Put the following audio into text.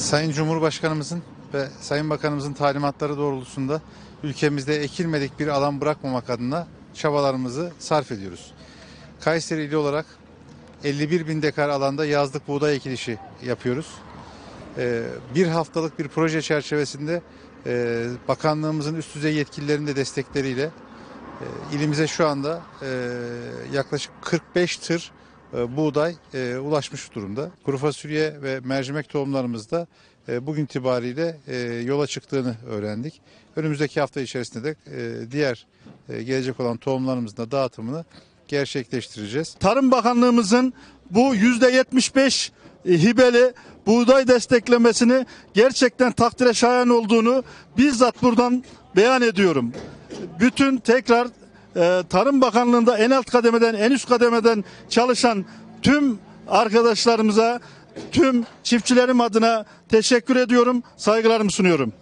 Sayın Cumhurbaşkanımızın ve Sayın Bakanımızın talimatları doğrultusunda ülkemizde ekilmedik bir alan bırakmamak adına çabalarımızı sarf ediyoruz. Kayseri ili olarak 51 bin dekar alanda yazlık buğday ekilişi yapıyoruz. Ee, Bir haftalık bir proje çerçevesinde e, bakanlığımızın üst düzey yetkililerinin de destekleriyle e, ilimize şu anda e, yaklaşık 45 tır buğday e, ulaşmış durumda. Kuru fasulye ve mercimek tohumlarımız da e, bugün itibariyle e, yola çıktığını öğrendik. Önümüzdeki hafta içerisinde de e, diğer e, gelecek olan tohumlarımızın da dağıtımını gerçekleştireceğiz. Tarım Bakanlığımızın bu %75 hibeli buğday desteklemesini gerçekten takdire şayan olduğunu bizzat buradan beyan ediyorum. Bütün tekrar e, Tarım Bakanlığı'nda en alt kademeden en üst kademeden çalışan tüm arkadaşlarımıza, tüm çiftçilerim adına teşekkür ediyorum, saygılarımı sunuyorum.